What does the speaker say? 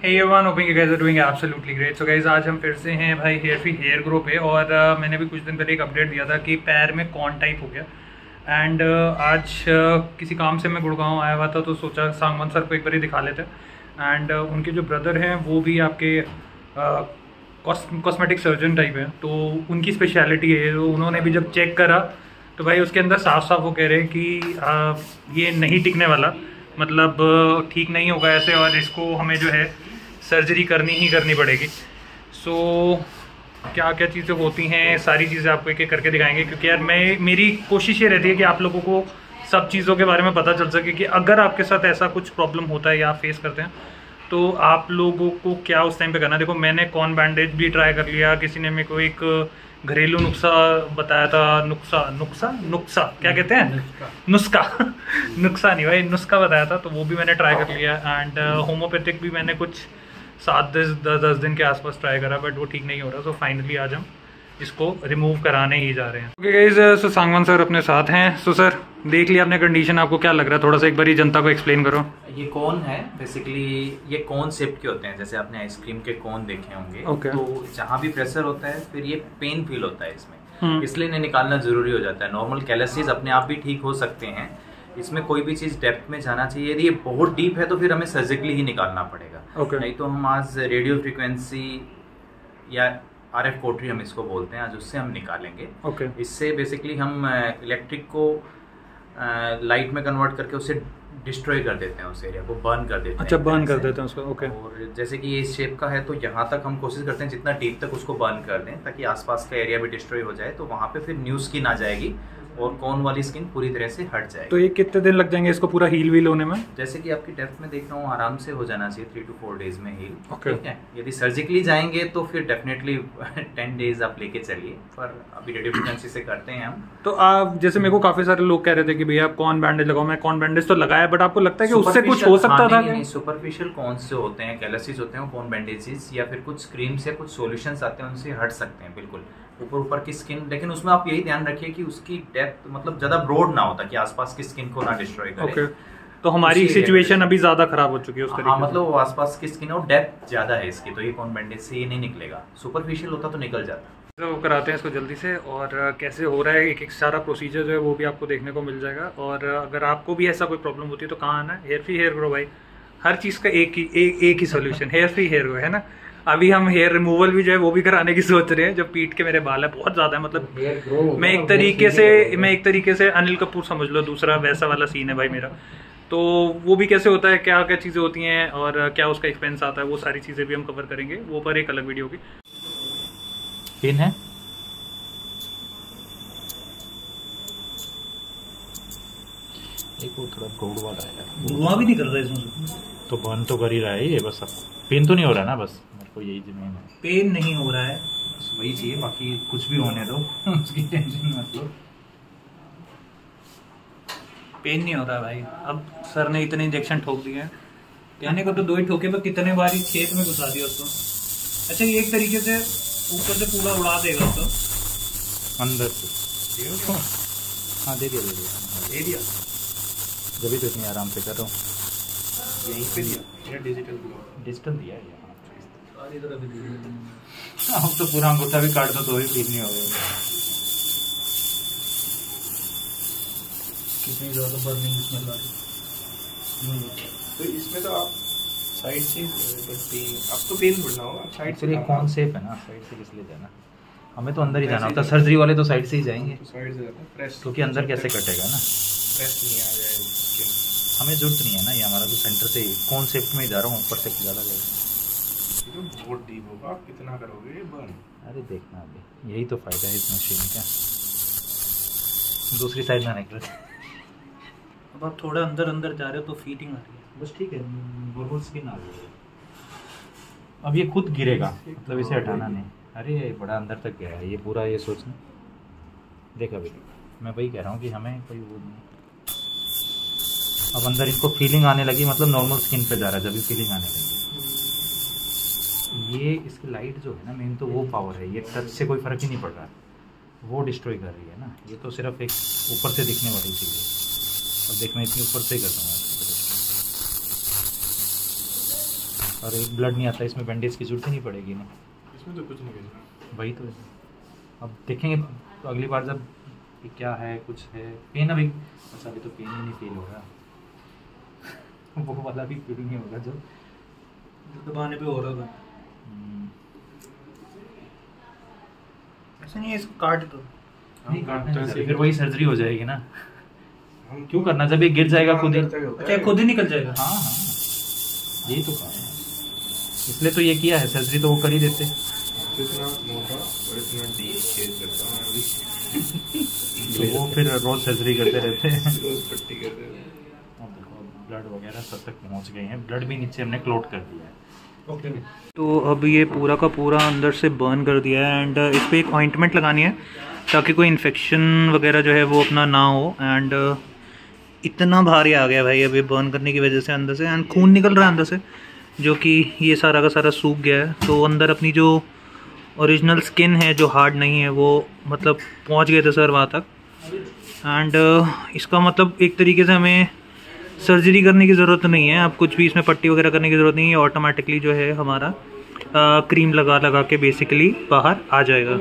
Hey everyone, hoping you guys are doing absolutely great. So guys, आज हम फिर से हैं भाई हेयर फ़ी हेयर ग्रो पे और uh, मैंने भी कुछ दिन पहले एक अपडेट दिया था कि पैर में कौन टाइप हो गया। एंड uh, आज uh, किसी काम से मैं गुड़गांव आया हुआ था तो सोचा सांगवान सर को एक बार ही दिखा लेते। एंड uh, उनके जो ब्रदर हैं वो भी आपके कॉस्मेटिक सर्जन टाइप है। तो उनकी स्पेशलिटी है तो उन्होंने भी जब चेक करा तो भाई उसके अंदर साफ़ साफ़ वो कह रहे हैं कि uh, ये नहीं टिकने वाला। मतलब uh, ठीक नहीं होगा ऐसे और इसको हमें जो है सर्जरी करनी ही करनी पड़ेगी। सो so, क्या क्या चीज़ें होती हैं सारी चीज़ें आपको एक एक करके दिखाएँगे क्योंकि यार मैं मेरी कोशिश ये रहती है कि आप लोगों को सब चीज़ों के बारे में पता चल सके कि अगर आपके साथ ऐसा कुछ प्रॉब्लम होता है या आप फेस करते हैं तो आप लोगों को क्या उस टाइम पे करना देखो मैंने कॉन बैंडेज भी ट्राई कर लिया किसी ने मेरे को एक घरेलू नुस्खा बताया था नुस्खा नुस्खा नुस्खा क्या कहते हैं? नुस्खा। नुस्खा। नहीं भाई नुस्खा बताया था तो वो भी मैंने ट्राई कर लिया एंड होम्योपैथिक भी मैंने कुछ सात दस दस दस दिन के आसपास ट्राई करा बट वो ठीक नहीं हो रहा। सो फाइनली आज हम इसको रिमूव कराने ही जा रहे हैं। Okay guys so Sangwan sir अपने साथ हैं। सो सर देख लिया आपने कंडीशन आपको क्या लग रहा है? थोड़ा सा एक बार जनता को एक्सप्लेन करो। ये कौन है? बेसिकली ये कौन सेप के होते हैं? जैसे आपने आइसक्रीम के कौन देखे होंगे। Okay. तो जहाँ भी प्रेशर होता है फिर ये पेन फील होता है हम्म। इसमें इसलिए इन्हें निकालना ज़रूरी हो जाता है। नॉर्मल कैलेसिस अपने आप भी ठीक हो सकते हैं। इसमें कोई भी चीज़ डेप्थ में जाना चाहिए। यदि ये बहुत डीप है तो फिर हमें सर्जिकली ही निकालना पड़ेगा। Okay. नहीं तो हम आज रेडियो फ्रिक्वेंसी या आर एफ़ कोटरी हम इसको बोलते हैं आज उससे हम निकालेंगे। ओके इससे बेसिकली हम इलेक्ट्रिक को लाइट में कन्वर्ट करके उसे डिस्ट्रॉय कर देते हैं उस एरिया को बर्न कर देते हैं। अच्छा बर्न कर देते हैं उसको ओके okay. और जैसे कि ये इस शेप का है तो यहाँ तक हम कोशिश करते हैं जितना डीप तक उसको बर्न कर दें ताकि आसपास का एरिया भी डिस्ट्रॉय हो जाए तो वहाँ पे फिर न्यू स्किन आ जाएगी। और कौन वाली स्किन पूरी तरह से हट जाएगी। तो ये कितने दिन लग जाएँगे इसको पूरा हील व्हील होने में? जैसे कि आपकी डेप्थ में देख रहा हूँ आराम से हो जाना चाहिए थ्री टू फोर डेज़ में हील Okay. ठीक है? यदि सर्जिकली जाएँगे तो फिर डेफिनेटली टेन डेज़ आप लेके चलिए। पर अभी रेडियो से करते हैं हम। तो आप जैसे मेरे को काफ़ी सारे लोग कह रहे थे कि भैया आप कौन बैंडेज लगाओ? मैं कौन बैंडेज तो लगाया बट आपको लगता है कि उससे कुछ हो सकता था सुपरफिशियल कौन से होते हैं? कैलेसिस होते हैं कौन बैंडेजेस या फिर कुछ क्रीम्स या कुछ सोल्यूशन आते हैं उनसे हट सकते हैं बिल्कुल। ऊपर ऊपर की स्किन लेकिन उसमें आप यही ध्यान रखिए कि उसकी डेप्थ मतलब ज़्यादा ब्रॉड ना होता कि आसपास की स्किन को ना डिस्ट्रॉय करे। ओके तो हमारी सिचुएशन अभी ज़्यादा खराब हो चुकी है उस तरीके हाँ मतलब वो आसपास की स्किन और डेप्थ ज़्यादा है इसकी तो ये कौन बैंडेज से ये नहीं निकलेगा। सुपरफिशियल होता तो निकल जाता। तो वो कराते हैं इसको जल्दी से और कैसे हो रहा है एक एक सारा प्रोसीजर जो है वो भी आपको देखने को मिल जाएगा। और अगर आपको भी ऐसा कोई प्रॉब्लम होती है तो कहाँ आना है? हेयर फ्री हेयर ग्रो भाई। हर चीज़ का एक ही एक, एक ही सोल्यूशन हेयर फ्री हेयर है ना? अभी हम हेयर रिमूवल भी जो है वो भी कराने की सोच रहे हैं जो पीठ के मेरे बाल है बहुत ज़्यादा है मतलब मैं एक तरीके से मैं एक तरीके से अनिल कपूर समझ लो दूसरा वैसा वाला सीन है भाई मेरा। तो वो भी कैसे होता है क्या क्या चीज़ें होती हैं और क्या उसका एक्सपेंस आता है वो सारी चीज़ें भी हम कवर करेंगे वो पर एक अलग वीडियो होगी पिन है? एक वो थोड़ा ब्रॉड वाला है। धुआँ भी नहीं कर रहा इसमें। तो बर्न तो कर ही रहा है ये बस अब। पेन तो नहीं हो रहा ना बस। मेरे को यही मेन है। पेन नहीं हो रहा है। बस वही चाहिए बाकी कुछ भी होने दो। उसकी टेंशन मत लो। पेन नहीं हो रहा भाई। अब सर ने इतने इंजेक्शन ठोक दिए हैं। कहने को तो दो ही ठोके पर कितने बार ही खेत में घुसा दिया उसको। अच्छा ये एक तरीके से ऊपर से पूरा उड़ा देगा उसको। अंदर से। हाँ दे दिया दे दिया। दे दिया। जब भी तो इतनी आराम से कर रहा हूँ। यहीं पे दिया। डिजिटल डिजिटल दिया। है अब तो पूरा अंगूठा भी काट दो तो भी ठीक नहीं होगा। कितनी ज़्यादा बर्निंग स्मेल आ रही तो इसमें तो आप साइड से अब तो पेन बढ़ना होगा साइड एक्चुअली कौन सेफ़ है ना? साइड से किस लिए जाना? हमें तो अंदर ही जाना होता। है सर्जरी वाले तो साइड से ही जाएँगे। साइड से जाता है। क्योंकि अंदर कैसे कटेगा ना? प्रेस नहीं आ जाए skin। हमें ज़रूरत नहीं है ना ये हमारा तो सेंटर से कौन सेफ्ट में ही जा रहा हूँ ऊपर से ज़्यादा जाएगा। तो बहुत डीप होगा आप कितना करोगे बर्न अरे देखना अभी यही तो फ़ायदा है इस मशीन का। दूसरी साइड में निकल अब आप थोड़ा अंदर अंदर जा रहे हो तो फीटिंग आ रही है। बस ठीक है गोल स्किन आ गई अब ये खुद गिरेगा मतलब इसे हटाना नहीं। अरे ये बड़ा अंदर तक गया है ये पूरा ये सोचना। देखा अभी मैं वही कह रहा हूँ कि हमें कोई वो नहीं। अब अंदर इनको फीलिंग आने लगी मतलब नॉर्मल स्किन पे जा रहा है जब भी फीलिंग आने लगी। ये इसकी लाइट जो है ना मेन तो वो पावर है ये टच से कोई फ़र्क ही नहीं पड़ रहा। वो डिस्ट्रॉय कर रही है ना ये तो सिर्फ़ एक ऊपर से दिखने वाली चीज़ है। अब देख मैं इतनी ऊपर से ही कर दूँगा। और एक ब्लड नहीं आता इसमें बैंडेज की ज़रूरत ही नहीं पड़ेगी ना। इसमें तो कुछ नहीं करना वही तो अब देखेंगे तो अगली बार जब क्या है कुछ है पेन अभी बस अभी तो पेन ही नहीं फील होगा वो वाला भी फील नहीं होगा जो। दबाने पे हो रहा था हम्म, ऐसा नहीं है इसको काट दो। नहीं काटना तो ऐसे फिर वही सर्जरी हो जाएगी ना। हम क्यों करना? जब ये गिर जाएगा खुद ही। अच्छा खुद ही निकल जाएगा। हाँ हाँ। यही तो काम है। इसलिए तो ये किया है। सर्जरी तो वो कर ही देते। इतना मोटा और इतना डीप छेद करता अभी। तो वो फिर रोज सर्जरी करते रहते हैं रोज पट्टी करते हैं अब देखो ब्लड वगैरह सब तक पहुँच गए हैं। ब्लड भी नीचे हमने क्लोट कर दिया है। ओके। तो अब ये पूरा का पूरा अंदर से बर्न कर दिया है एंड इस पर एक ऑइंटमेंट लगानी है ताकि कोई इन्फेक्शन वगैरह जो है वो अपना ना हो एंड इतना भारी आ गया भाई अभी बर्न करने की वजह से अंदर से एंड खून निकल रहा है अंदर से जो कि ये सारा का सारा सूख गया है। तो अंदर अपनी जो ओरिजिनल स्किन है जो हार्ड नहीं है वो मतलब पहुँच गए थे सर वहाँ तक। एंड इसका मतलब एक तरीके से हमें सर्जरी करने की ज़रूरत नहीं है, आप कुछ भी इसमें पट्टी वगैरह करने की ज़रूरत नहीं है ऑटोमेटिकली जो है हमारा क्रीम लगा लगा के बेसिकली बाहर आ जाएगा।